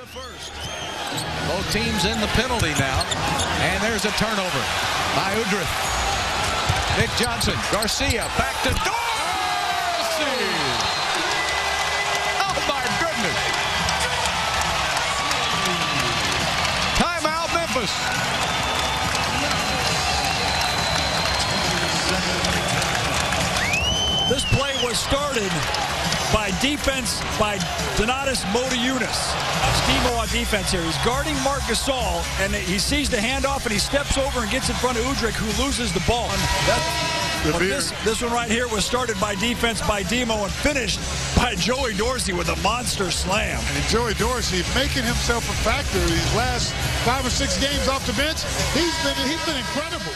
the first. Both teams in the penalty now. And there's a turnover by Udrih. Nick Johnson, Garcia, back to Dorsey. Oh, my goodness. Timeout, Memphis. This play was started by defense by Donatas Motiejunas. Uh, Stemo on defense here. He's guarding Marc Gasol, and he sees the handoff, and he steps over and gets in front of Udrih, who loses the ball. That, this, this one right here was started by defense by Demo and finished by Joey Dorsey with a monster slam. And Joey Dorsey making himself a factor these last five or six games off the bench. He's been he's been incredible.